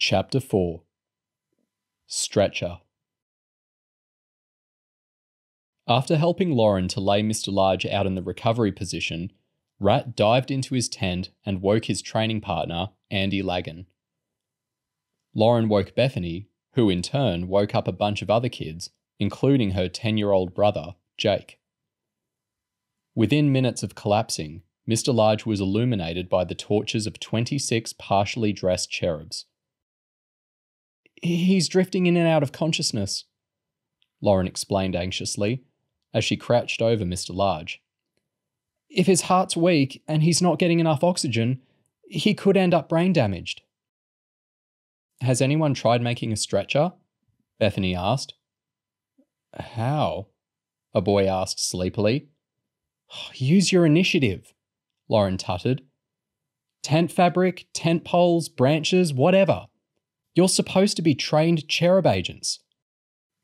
Chapter 4 Stretcher After helping Lauren to lay Mr. Large out in the recovery position, Rat dived into his tent and woke his training partner, Andy Lagan. Lauren woke Bethany, who in turn woke up a bunch of other kids, including her 10 year old brother, Jake. Within minutes of collapsing, Mr. Large was illuminated by the torches of 26 partially dressed cherubs. He's drifting in and out of consciousness, Lauren explained anxiously as she crouched over Mr. Large. If his heart's weak and he's not getting enough oxygen, he could end up brain damaged. Has anyone tried making a stretcher? Bethany asked. How? A boy asked sleepily. Use your initiative, Lauren tutted. Tent fabric, tent poles, branches, whatever. You're supposed to be trained cherub agents.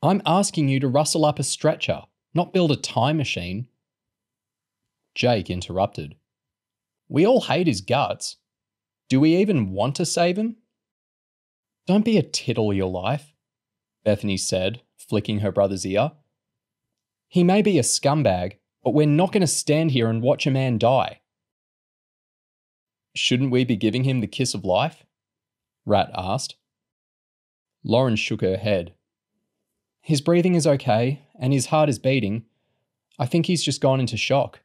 I'm asking you to rustle up a stretcher, not build a time machine. Jake interrupted. We all hate his guts. Do we even want to save him? Don't be a tittle your life, Bethany said, flicking her brother's ear. He may be a scumbag, but we're not going to stand here and watch a man die. Shouldn't we be giving him the kiss of life? Rat asked. Lauren shook her head. His breathing is okay, and his heart is beating. I think he's just gone into shock.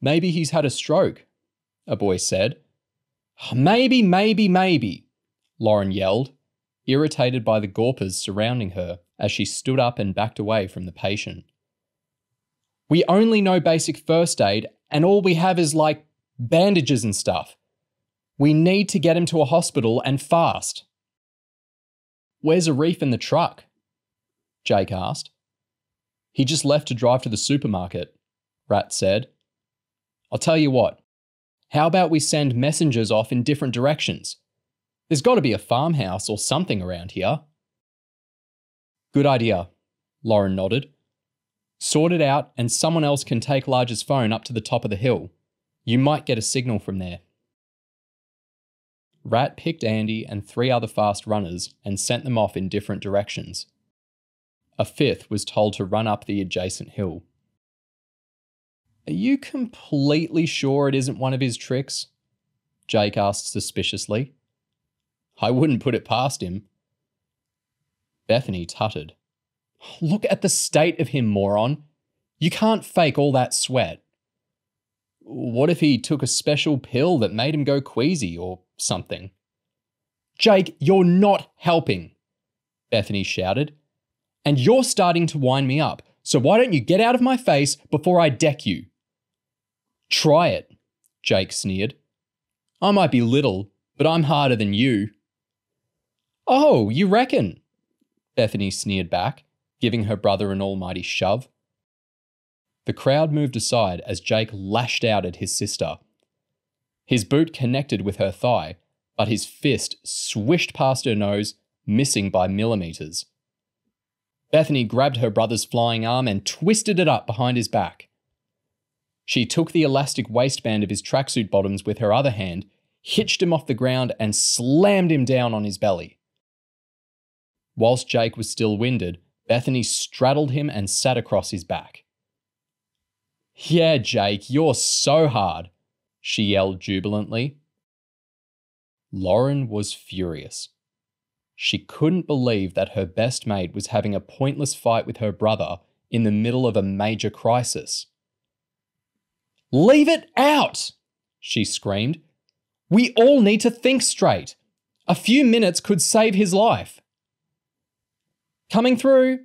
Maybe he's had a stroke, a boy said. Maybe, maybe, maybe, Lauren yelled, irritated by the gawpers surrounding her as she stood up and backed away from the patient. We only know basic first aid, and all we have is like bandages and stuff. We need to get him to a hospital and fast. Where's Arif in the truck? Jake asked. He just left to drive to the supermarket, Rat said. I'll tell you what. How about we send messengers off in different directions? There's got to be a farmhouse or something around here. Good idea, Lauren nodded. Sort it out, and someone else can take Large's phone up to the top of the hill. You might get a signal from there. Rat picked Andy and three other fast runners and sent them off in different directions. A fifth was told to run up the adjacent hill. Are you completely sure it isn't one of his tricks? Jake asked suspiciously. I wouldn't put it past him. Bethany tutted. Look at the state of him, moron. You can't fake all that sweat. What if he took a special pill that made him go queasy or something? Jake, you're not helping, Bethany shouted. And you're starting to wind me up, so why don't you get out of my face before I deck you? Try it, Jake sneered. I might be little, but I'm harder than you. Oh, you reckon? Bethany sneered back, giving her brother an almighty shove. The crowd moved aside as Jake lashed out at his sister. His boot connected with her thigh, but his fist swished past her nose, missing by millimeters. Bethany grabbed her brother's flying arm and twisted it up behind his back. She took the elastic waistband of his tracksuit bottoms with her other hand, hitched him off the ground, and slammed him down on his belly. Whilst Jake was still winded, Bethany straddled him and sat across his back. Yeah, Jake, you're so hard, she yelled jubilantly. Lauren was furious. She couldn't believe that her best mate was having a pointless fight with her brother in the middle of a major crisis. Leave it out! she screamed. We all need to think straight. A few minutes could save his life. Coming through,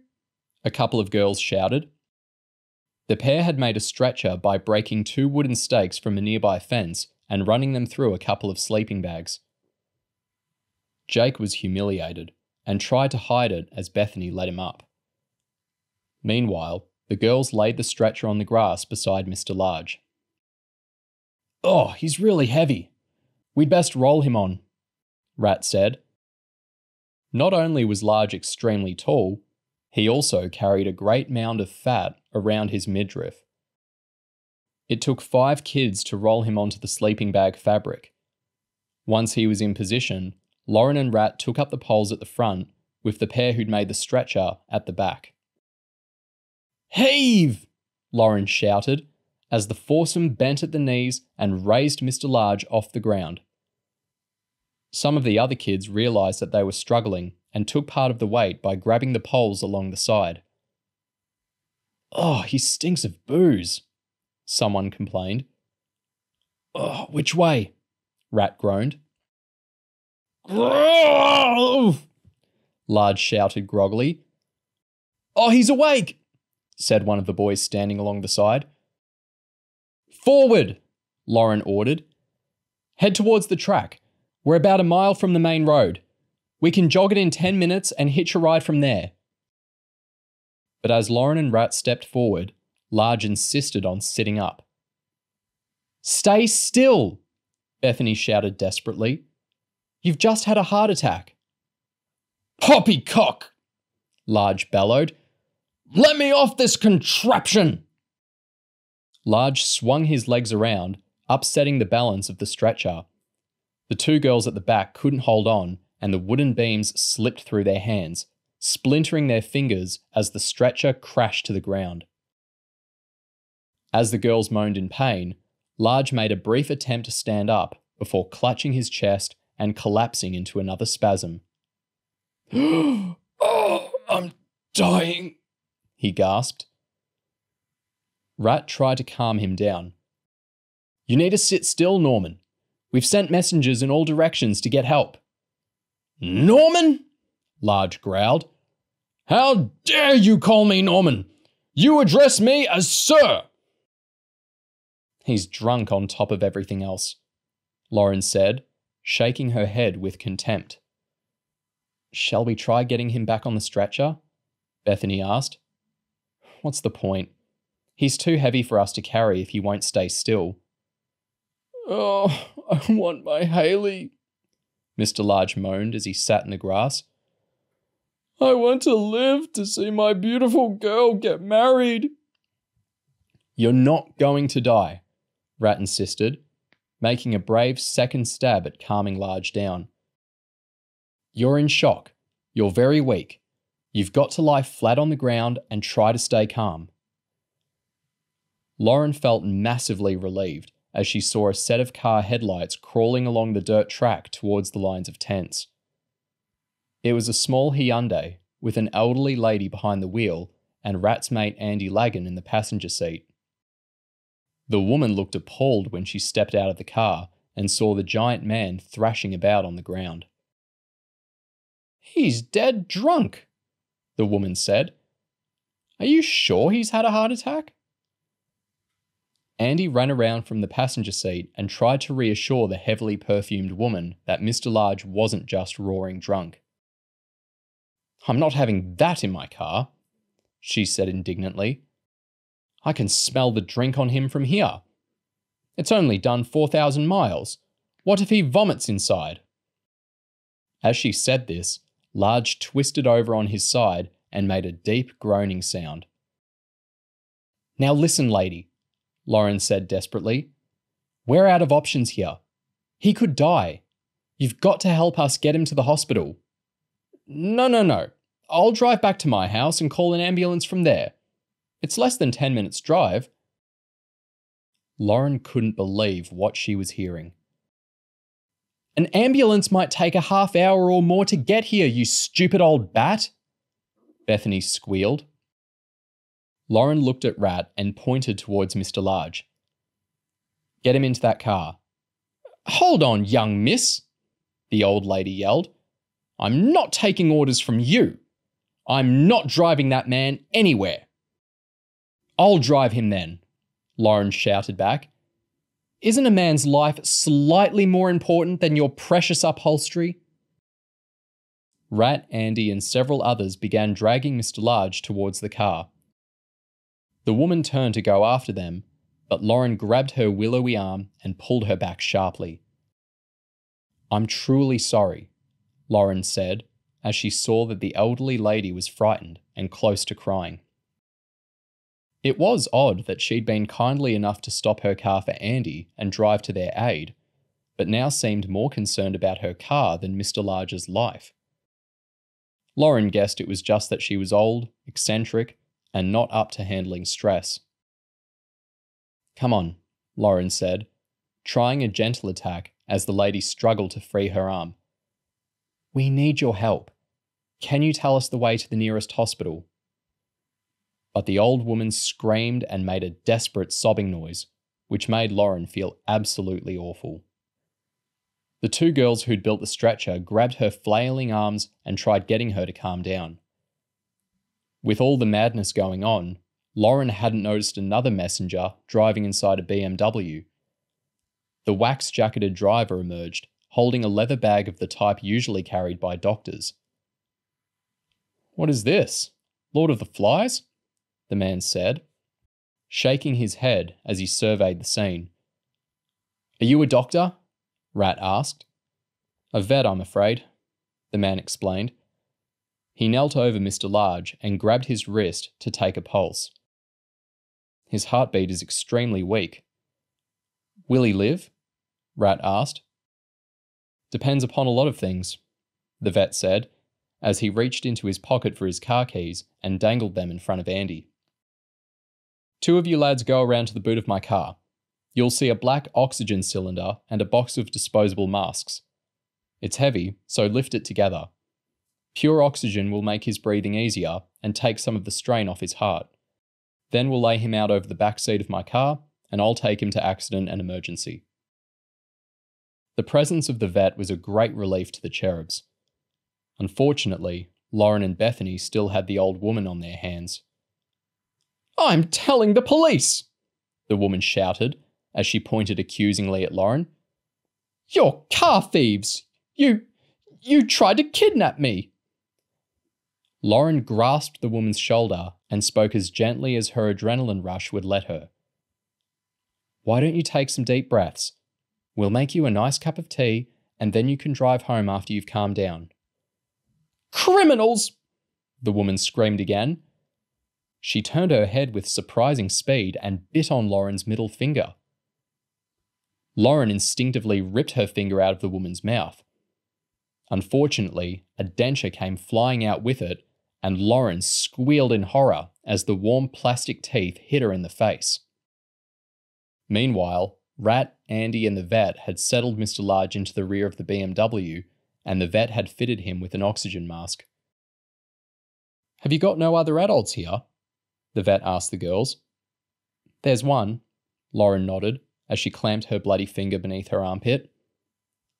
a couple of girls shouted. The pair had made a stretcher by breaking two wooden stakes from a nearby fence and running them through a couple of sleeping bags. Jake was humiliated and tried to hide it as Bethany led him up. Meanwhile, the girls laid the stretcher on the grass beside Mr. Large. Oh, he's really heavy. We'd best roll him on, Rat said. Not only was Large extremely tall, he also carried a great mound of fat around his midriff. It took five kids to roll him onto the sleeping bag fabric. Once he was in position, Lauren and Rat took up the poles at the front, with the pair who'd made the stretcher at the back. Heave! Lauren shouted as the foursome bent at the knees and raised Mr. Large off the ground. Some of the other kids realised that they were struggling and took part of the weight by grabbing the poles along the side. Oh, he stinks of booze, someone complained. Oh, which way? Rat groaned. Large shouted groggily. Oh, he's awake, said one of the boys standing along the side. Forward, Lauren ordered. Head towards the track. We're about a mile from the main road. We can jog it in 10 minutes and hitch a ride from there. But as Lauren and Rat stepped forward, Large insisted on sitting up. Stay still, Bethany shouted desperately. You've just had a heart attack. Poppycock! Large bellowed. Let me off this contraption! Large swung his legs around, upsetting the balance of the stretcher. The two girls at the back couldn't hold on, and the wooden beams slipped through their hands, splintering their fingers as the stretcher crashed to the ground. As the girls moaned in pain, Large made a brief attempt to stand up before clutching his chest and collapsing into another spasm. oh, I'm dying, he gasped. Rat tried to calm him down. You need to sit still, Norman. We've sent messengers in all directions to get help. Norman? Large growled. How dare you call me Norman? You address me as Sir! He's drunk on top of everything else, Lauren said, shaking her head with contempt. Shall we try getting him back on the stretcher? Bethany asked. What's the point? He's too heavy for us to carry if he won't stay still. Oh, I want my Haley, Mr. Large moaned as he sat in the grass. I want to live to see my beautiful girl get married. You're not going to die, Rat insisted, making a brave second stab at calming Large down. You're in shock. You're very weak. You've got to lie flat on the ground and try to stay calm. Lauren felt massively relieved as she saw a set of car headlights crawling along the dirt track towards the lines of tents. It was a small Hyundai with an elderly lady behind the wheel and Rat's mate Andy Lagan in the passenger seat. The woman looked appalled when she stepped out of the car and saw the giant man thrashing about on the ground. He's dead drunk, the woman said. Are you sure he's had a heart attack? Andy ran around from the passenger seat and tried to reassure the heavily perfumed woman that Mr. Large wasn't just roaring drunk. I'm not having that in my car, she said indignantly. I can smell the drink on him from here. It's only done 4,000 miles. What if he vomits inside? As she said this, Large twisted over on his side and made a deep groaning sound. Now listen, lady, Lauren said desperately. We're out of options here. He could die. You've got to help us get him to the hospital. No, no, no. I'll drive back to my house and call an ambulance from there. It's less than 10 minutes' drive. Lauren couldn't believe what she was hearing. An ambulance might take a half hour or more to get here, you stupid old bat, Bethany squealed. Lauren looked at Rat and pointed towards Mr. Large. Get him into that car. Hold on, young miss, the old lady yelled. I'm not taking orders from you. I'm not driving that man anywhere. I'll drive him then, Lauren shouted back. Isn't a man's life slightly more important than your precious upholstery? Rat, Andy, and several others began dragging Mr. Large towards the car. The woman turned to go after them, but Lauren grabbed her willowy arm and pulled her back sharply. I'm truly sorry, Lauren said as she saw that the elderly lady was frightened and close to crying. It was odd that she'd been kindly enough to stop her car for Andy and drive to their aid, but now seemed more concerned about her car than Mr. Large's life. Lauren guessed it was just that she was old, eccentric, and not up to handling stress. Come on, Lauren said, trying a gentle attack as the lady struggled to free her arm. We need your help. Can you tell us the way to the nearest hospital? But the old woman screamed and made a desperate sobbing noise, which made Lauren feel absolutely awful. The two girls who'd built the stretcher grabbed her flailing arms and tried getting her to calm down. With all the madness going on, Lauren hadn't noticed another messenger driving inside a BMW. The wax jacketed driver emerged, holding a leather bag of the type usually carried by doctors. What is this? Lord of the Flies? The man said, shaking his head as he surveyed the scene. Are you a doctor? Rat asked. A vet, I'm afraid, the man explained. He knelt over Mr. Large and grabbed his wrist to take a pulse. His heartbeat is extremely weak. Will he live? Rat asked. Depends upon a lot of things, the vet said, as he reached into his pocket for his car keys and dangled them in front of Andy. Two of you lads go around to the boot of my car. You'll see a black oxygen cylinder and a box of disposable masks. It's heavy, so lift it together. Pure oxygen will make his breathing easier and take some of the strain off his heart. Then we'll lay him out over the back seat of my car and I'll take him to accident and emergency. The presence of the vet was a great relief to the cherubs. Unfortunately, Lauren and Bethany still had the old woman on their hands. I'm telling the police! The woman shouted as she pointed accusingly at Lauren. You're car thieves! You. you tried to kidnap me! Lauren grasped the woman's shoulder and spoke as gently as her adrenaline rush would let her. Why don't you take some deep breaths? We'll make you a nice cup of tea, and then you can drive home after you've calmed down. Criminals! The woman screamed again. She turned her head with surprising speed and bit on Lauren's middle finger. Lauren instinctively ripped her finger out of the woman's mouth. Unfortunately, a denture came flying out with it, and Lauren squealed in horror as the warm plastic teeth hit her in the face. Meanwhile, Rat, Andy, and the vet had settled Mr. Large into the rear of the BMW, and the vet had fitted him with an oxygen mask. Have you got no other adults here? The vet asked the girls. There's one, Lauren nodded as she clamped her bloody finger beneath her armpit.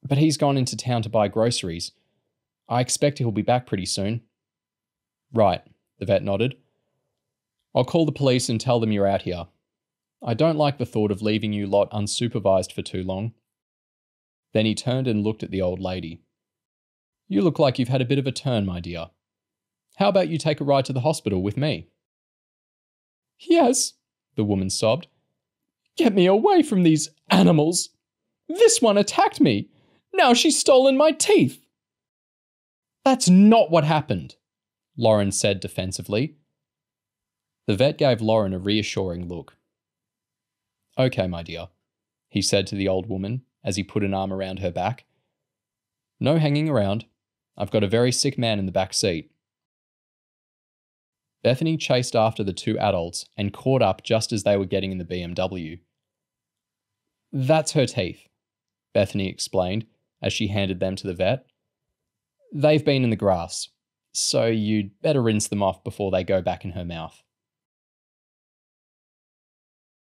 But he's gone into town to buy groceries. I expect he'll be back pretty soon. Right, the vet nodded. I'll call the police and tell them you're out here. I don't like the thought of leaving you lot unsupervised for too long. Then he turned and looked at the old lady. You look like you've had a bit of a turn, my dear. How about you take a ride to the hospital with me? Yes, the woman sobbed. Get me away from these animals. This one attacked me. Now she's stolen my teeth. That's not what happened, Lauren said defensively. The vet gave Lauren a reassuring look. Okay, my dear, he said to the old woman as he put an arm around her back. No hanging around. I've got a very sick man in the back seat. Bethany chased after the two adults and caught up just as they were getting in the BMW. That's her teeth, Bethany explained as she handed them to the vet. They've been in the grass, so you'd better rinse them off before they go back in her mouth.